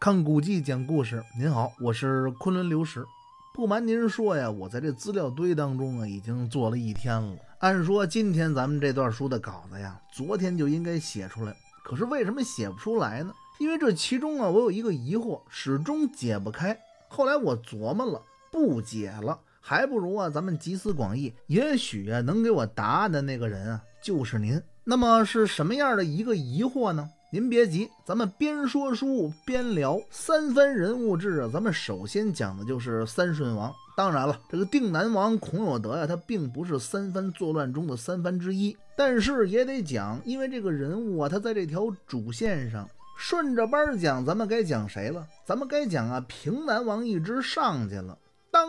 看古迹讲故事，您好，我是昆仑流石。不瞒您说呀，我在这资料堆当中啊，已经做了一天了。按说今天咱们这段书的稿子呀，昨天就应该写出来，可是为什么写不出来呢？因为这其中啊，我有一个疑惑，始终解不开。后来我琢磨了，不解了，还不如啊，咱们集思广益，也许啊，能给我答案的那个人啊，就是您。那么是什么样的一个疑惑呢？您别急，咱们边说书边聊三番人物志啊。咱们首先讲的就是三顺王。当然了，这个定南王孔有德呀，他并不是三番作乱中的三番之一，但是也得讲，因为这个人物啊，他在这条主线上顺着班讲。咱们该讲谁了？咱们该讲啊，平南王一直上去了。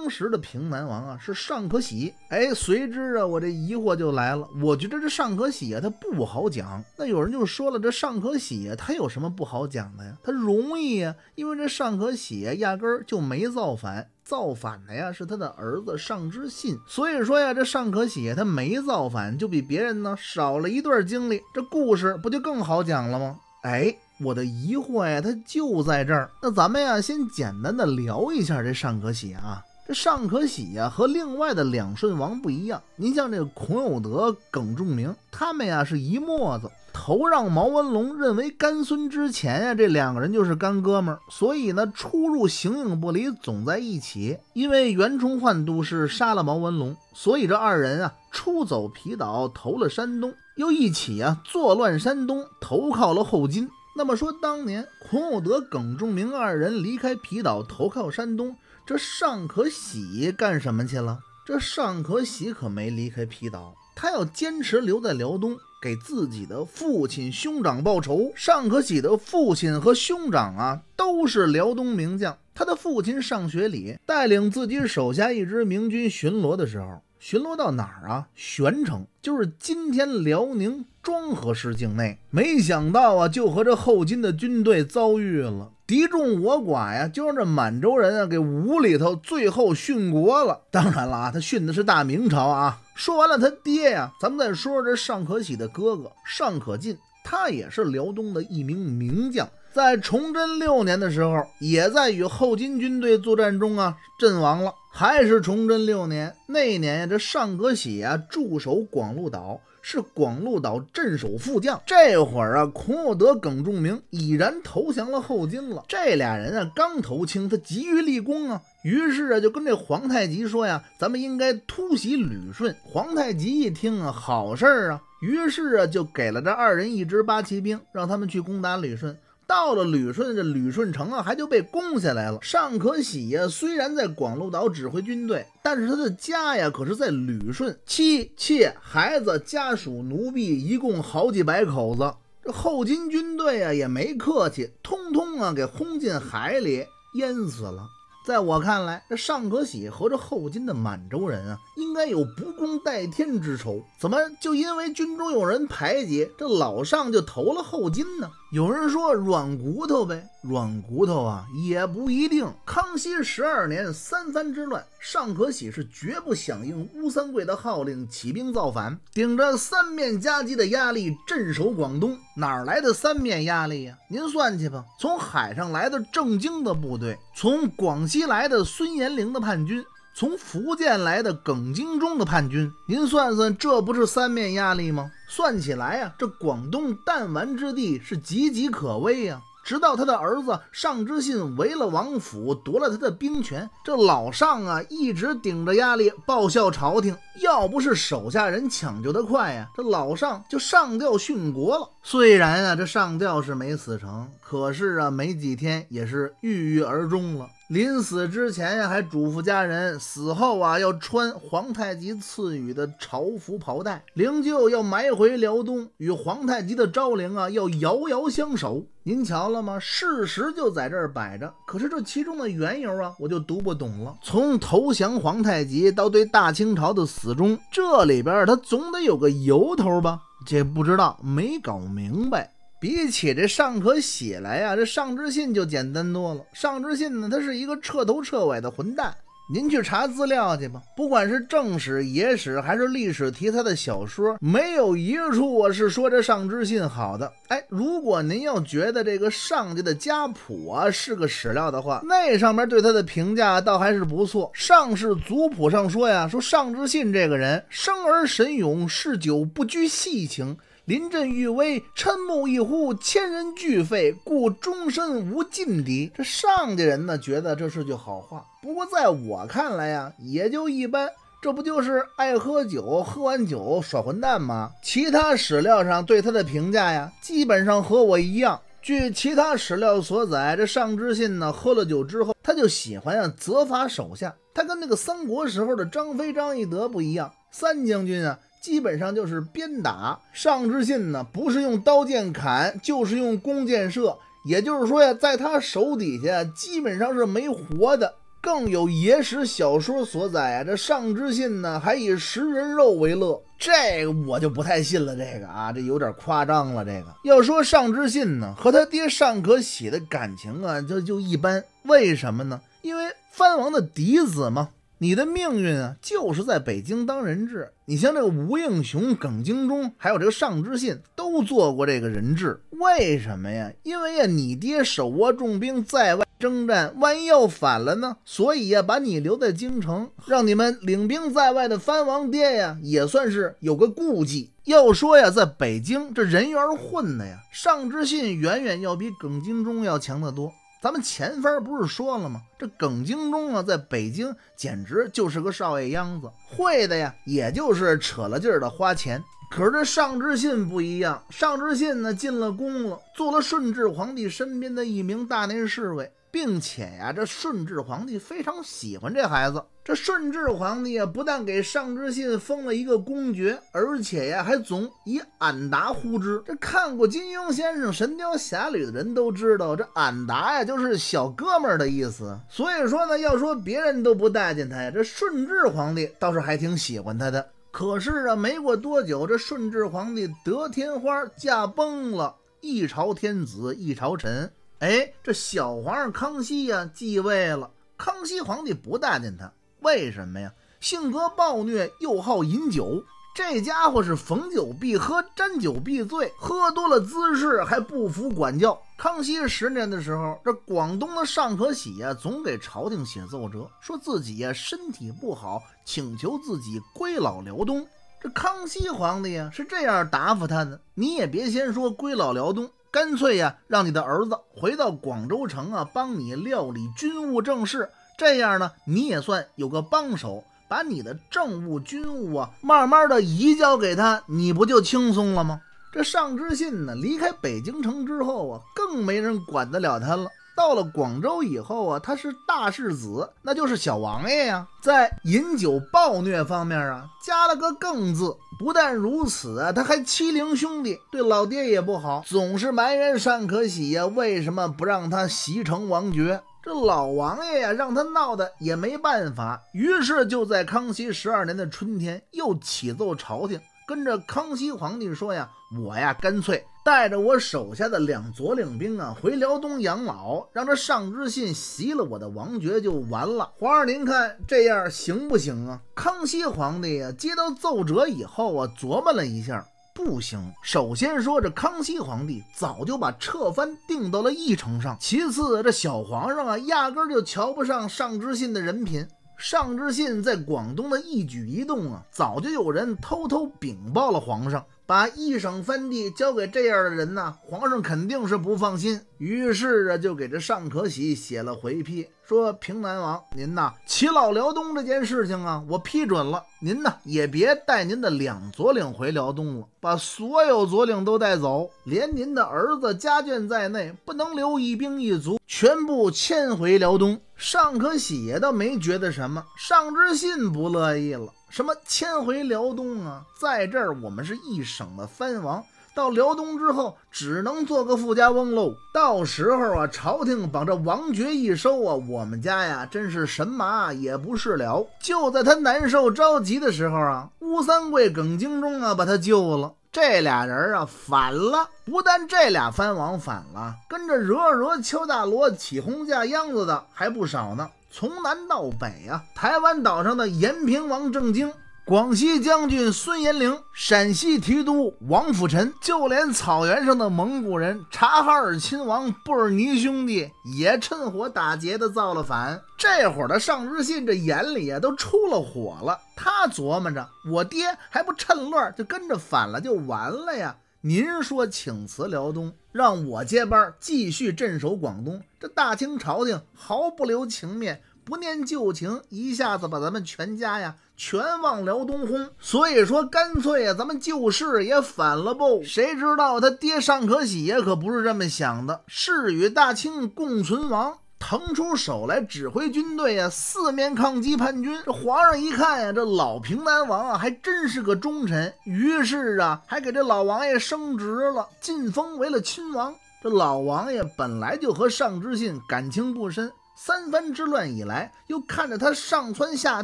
当时的平南王啊是尚可喜，哎，随之啊我这疑惑就来了，我觉得这尚可喜啊他不好讲。那有人就说了，这尚可喜啊他有什么不好讲的呀？他容易呀，因为这尚可喜压根儿就没造反，造反的呀是他的儿子尚之信。所以说呀，这尚可喜他没造反，就比别人呢少了一段经历，这故事不就更好讲了吗？哎，我的疑惑呀，他就在这儿。那咱们呀先简单的聊一下这尚可喜啊。这尚可喜呀，和另外的两顺王不一样。您像这个孔有德、耿仲明，他们呀是一墨子，头让毛文龙认为干孙之前呀，这两个人就是干哥们儿，所以呢出入形影不离，总在一起。因为袁崇焕都是杀了毛文龙，所以这二人啊出走皮岛，投了山东，又一起啊作乱山东，投靠了后金。那么说，当年孔有德、耿仲明二人离开皮岛，投靠山东。这尚可喜干什么去了？这尚可喜可没离开皮岛，他要坚持留在辽东，给自己的父亲兄长报仇。尚可喜的父亲和兄长啊，都是辽东名将。他的父亲尚学礼带领自己手下一支明军巡逻的时候，巡逻到哪儿啊？玄城，就是今天辽宁庄河市境内。没想到啊，就和这后金的军队遭遇了。敌众我寡呀，就让这满洲人啊给捂里头，最后殉国了。当然了啊，他殉的是大明朝啊。说完了他爹呀，咱们再说说这尚可喜的哥哥尚可进，他也是辽东的一名名将，在崇祯六年的时候，也在与后金军队作战中啊阵亡了。还是崇祯六年那年呀，这尚可喜啊驻守广禄岛。是广鹿岛镇守副将。这会儿啊，孔有德、耿仲明已然投降了后金了。这俩人啊，刚投清，他急于立功啊，于是啊，就跟这皇太极说呀：“咱们应该突袭旅顺。”皇太极一听啊，好事儿啊，于是啊，就给了这二人一支八旗兵，让他们去攻打旅顺。到了旅顺，这旅顺城啊，还就被攻下来了。尚可喜呀，虽然在广禄岛指挥军队，但是他的家呀，可是在旅顺，妻妾、孩子、家属、奴婢，一共好几百口子。这后金军队啊，也没客气，通通啊给轰进海里，淹死了。在我看来，这尚可喜和这后金的满洲人啊，应该有不共戴天之仇。怎么就因为军中有人排挤，这老尚就投了后金呢？有人说软骨头呗，软骨头啊也不一定。康熙十二年三藩之乱，尚可喜是绝不响应乌三桂的号令，起兵造反，顶着三面夹击的压力镇守广东。哪来的三面压力呀？您算去吧。从海上来的郑经的部队，从广西来的孙延龄的叛军。从福建来的耿精忠的叛军，您算算，这不是三面压力吗？算起来呀，这广东弹丸之地是岌岌可危呀。直到他的儿子尚之信围了王府，夺了他的兵权，这老尚啊一直顶着压力报效朝廷。要不是手下人抢救得快呀，这老尚就上吊殉国了。虽然啊，这上吊是没死成，可是啊，没几天也是郁郁而终了。临死之前呀，还嘱咐家人，死后啊要穿皇太极赐予的朝服袍带，灵柩要埋回辽东，与皇太极的昭陵啊要遥遥相守。您瞧了吗？事实就在这儿摆着。可是这其中的缘由啊，我就读不懂了。从投降皇太极到对大清朝的死忠，这里边他总得有个由头吧？这不知道，没搞明白。比起这尚可喜来呀，这尚之信就简单多了。尚之信呢，他是一个彻头彻尾的混蛋。您去查资料去吧，不管是正史、野史还是历史题材的小说，没有一处啊是说这上知信好的。哎，如果您要觉得这个上家的家谱啊是个史料的话，那上面对他的评价倒还是不错。上氏族谱上说呀，说上知信这个人生而神勇，嗜酒不拘细情。临阵欲威，瞠目一呼，千人俱废，故终身无劲敌。这上家人呢，觉得这是句好话。不过在我看来呀，也就一般。这不就是爱喝酒，喝完酒耍混蛋吗？其他史料上对他的评价呀，基本上和我一样。据其他史料所载，这上知信呢，喝了酒之后，他就喜欢呀责罚手下。他跟那个三国时候的张飞、张翼德不一样。三将军啊。基本上就是鞭打上知信呢，不是用刀剑砍，就是用弓箭射。也就是说呀，在他手底下基本上是没活的。更有野史小说所载啊，这上知信呢还以食人肉为乐，这个我就不太信了。这个啊，这有点夸张了。这个要说上知信呢和他爹尚可喜的感情啊，这就一般。为什么呢？因为藩王的嫡子嘛。你的命运啊，就是在北京当人质。你像这个吴应熊、耿精忠，还有这个尚之信，都做过这个人质。为什么呀？因为呀，你爹手握重兵在外征战，万一要反了呢？所以呀，把你留在京城，让你们领兵在外的藩王爹呀，也算是有个顾忌。要说呀，在北京这人缘混的呀，尚之信远远要比耿精忠要强得多。咱们前番不是说了吗？这耿精忠啊，在北京简直就是个少爷秧子，会的呀，也就是扯了劲儿的花钱。可是这尚志信不一样，尚志信呢进了宫了，做了顺治皇帝身边的一名大内侍卫。并且呀，这顺治皇帝非常喜欢这孩子。这顺治皇帝啊，不但给上知信封了一个公爵，而且呀，还总以俺答呼之。这看过金庸先生《神雕侠侣》的人都知道，这俺答呀，就是小哥们儿的意思。所以说呢，要说别人都不待见他呀，这顺治皇帝倒是还挺喜欢他的。可是啊，没过多久，这顺治皇帝得天花驾崩了，一朝天子一朝臣。哎，这小皇上康熙呀继位了。康熙皇帝不待见他，为什么呀？性格暴虐，又好饮酒。这家伙是逢酒必喝，沾酒必醉，喝多了滋事，还不服管教。康熙十年的时候，这广东的尚可喜呀，总给朝廷写奏折，说自己呀身体不好，请求自己归老辽东。这康熙皇帝呀是这样答复他的：你也别先说归老辽东。干脆呀，让你的儿子回到广州城啊，帮你料理军务政事。这样呢，你也算有个帮手，把你的政务军务啊，慢慢的移交给他，你不就轻松了吗？这尚之信呢，离开北京城之后啊，更没人管得了他了。到了广州以后啊，他是大世子，那就是小王爷呀。在饮酒暴虐方面啊，加了个“更”字。不但如此啊，他还欺凌兄弟，对老爹也不好，总是埋怨单可喜呀，为什么不让他袭成王爵？这老王爷呀，让他闹的也没办法。于是就在康熙十二年的春天，又启奏朝廷，跟着康熙皇帝说呀：“我呀，干脆。”带着我手下的两左领兵啊，回辽东养老，让这上知信袭了我的王爵就完了。皇上，您看这样行不行啊？康熙皇帝啊，接到奏折以后啊，琢磨了一下，不行。首先说，这康熙皇帝早就把撤藩定到了议程上；其次，这小皇上啊，压根就瞧不上上知信的人品。上知信在广东的一举一动啊，早就有人偷偷禀报了皇上。把一省藩地交给这样的人呢，皇上肯定是不放心。于是啊，就给这尚可喜写了回批，说平南王，您呐，齐老辽东这件事情啊，我批准了。您呢，也别带您的两左领回辽东了，把所有左领都带走，连您的儿子家眷在内，不能留一兵一卒，全部迁回辽东。尚可喜也倒没觉得什么，尚之信不乐意了。什么迁回辽东啊？在这儿我们是一省的藩王，到辽东之后只能做个富家翁喽。到时候啊，朝廷把这王爵一收啊，我们家呀真是神马也不是了。就在他难受着急的时候啊，乌三桂耿精忠啊把他救了。这俩人啊反了。不但这俩藩王反了，跟着惹惹邱大罗起哄架秧子的还不少呢。从南到北啊，台湾岛上的延平王郑经。广西将军孙延龄、陕西提督王辅臣，就连草原上的蒙古人察哈尔亲王布尔尼兄弟也趁火打劫的造了反。这会儿的尚之信这眼里啊都出了火了，他琢磨着：我爹还不趁乱就跟着反了就完了呀？您说请辞辽东，让我接班继续镇守广东，这大清朝廷毫不留情面。不念旧情，一下子把咱们全家呀全往辽东轰。所以说，干脆呀，咱们旧事也反了不？谁知道他爹尚可喜呀，可不是这么想的。誓与大清共存亡，腾出手来指挥军队啊，四面抗击叛军。这皇上一看呀，这老平南王啊，还真是个忠臣，于是啊，还给这老王爷升职了，晋封为了亲王。这老王爷本来就和尚之信感情不深。三藩之乱以来，又看着他上蹿下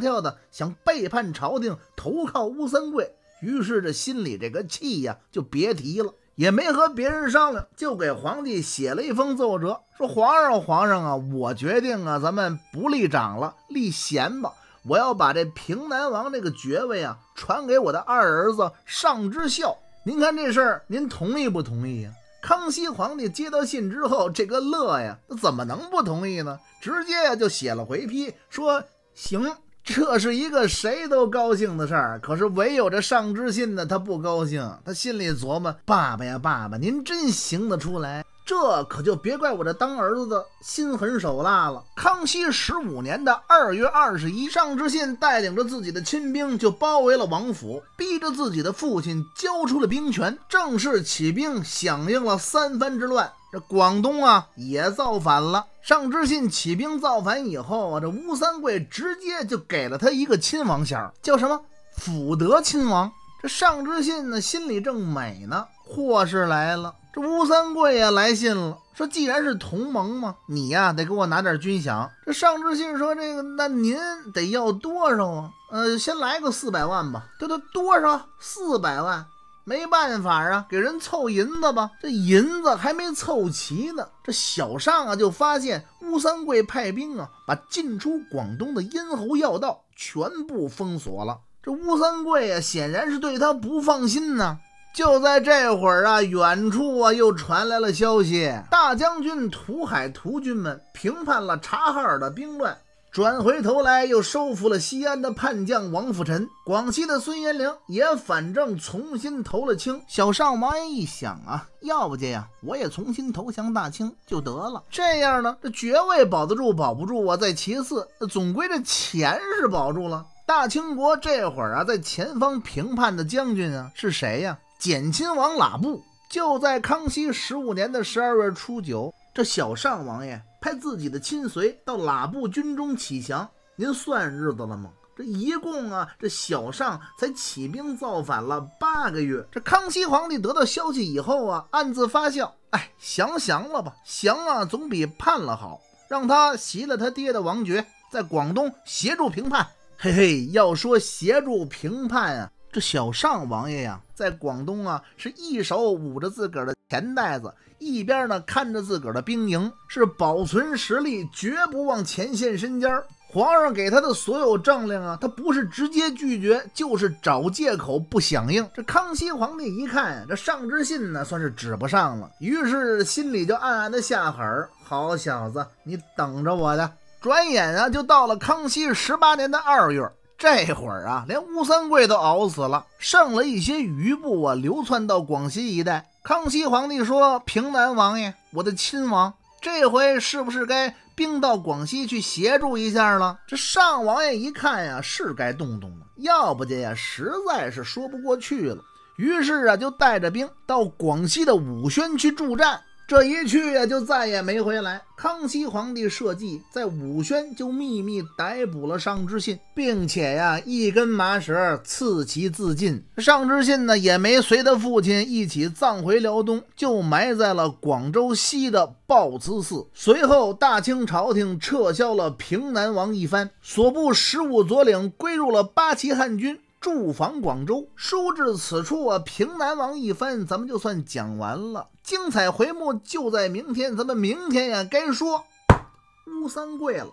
跳的想背叛朝廷，投靠乌三桂，于是这心里这个气呀就别提了，也没和别人商量，就给皇帝写了一封奏折，说皇上皇上啊，我决定啊，咱们不立长了，立贤吧，我要把这平南王这个爵位啊传给我的二儿子尚之孝，您看这事儿，您同意不同意呀？康熙皇帝接到信之后，这个乐呀，那怎么能不同意呢？直接呀就写了回批，说行，这是一个谁都高兴的事儿。可是唯有这上知信呢，他不高兴，他心里琢磨：爸爸呀，爸爸，您真行得出来。这可就别怪我这当儿子的心狠手辣了。康熙十五年的二月二十一，尚之信带领着自己的亲兵就包围了王府，逼着自己的父亲交出了兵权，正式起兵响应了三藩之乱。这广东啊也造反了。尚之信起兵造反以后啊，这吴三桂直接就给了他一个亲王衔，叫什么辅德亲王。这尚之信呢心里正美呢，祸事来了。这吴三桂呀来信了，说既然是同盟嘛，你呀得给我拿点军饷。这尚之信说：“这个那您得要多少啊？呃，先来个四百万吧。”这都多少？四百万？没办法啊，给人凑银子吧。这银子还没凑齐呢，这小尚啊就发现吴三桂派兵啊把进出广东的咽喉要道全部封锁了。这吴三桂啊显然是对他不放心呢。就在这会儿啊，远处啊又传来了消息：大将军涂海图军们平叛了察哈尔的兵乱，转回头来又收复了西安的叛将王辅臣。广西的孙延龄也反正重新投了清。小尚王爷一想啊，要不这样，我也重新投降大清就得了。这样呢，这爵位保得住保不住啊？在其次，总归这钱是保住了。大清国这会儿啊，在前方平叛的将军啊是谁呀？简亲王喇布就在康熙十五年的十二月初九，这小尚王爷派自己的亲随到喇布军中起降。您算日子了吗？这一共啊，这小尚才起兵造反了八个月。这康熙皇帝得到消息以后啊，暗自发笑，哎，降降了吧，降啊，总比叛了好。让他袭了他爹的王爵，在广东协助平叛。嘿嘿，要说协助平叛啊。这小尚王爷呀，在广东啊，是一手捂着自个儿的钱袋子，一边呢看着自个儿的兵营，是保存实力，绝不往前线身尖儿。皇上给他的所有政令啊，他不是直接拒绝，就是找借口不响应。这康熙皇帝一看，这上之信呢，算是指不上了，于是心里就暗暗的下狠：好小子，你等着我的！转眼啊，就到了康熙十八年的二月。这会儿啊，连吴三桂都熬死了，剩了一些余部啊，流窜到广西一带。康熙皇帝说：“平南王爷，我的亲王，这回是不是该兵到广西去协助一下了？”这尚王爷一看呀，是该动动了，要不这呀，实在是说不过去了。于是啊，就带着兵到广西的武宣去助战。这一去呀，就再也没回来。康熙皇帝设计在武宣就秘密逮捕了尚之信，并且呀，一根麻绳刺其自尽。尚之信呢，也没随他父亲一起葬回辽东，就埋在了广州西的报慈寺。随后，大清朝廷撤销了平南王一藩，所部十五左领归入了八旗汉军。驻防广州。书至此处啊，平南王一番，咱们就算讲完了。精彩回目就在明天，咱们明天呀，该说吴三桂了。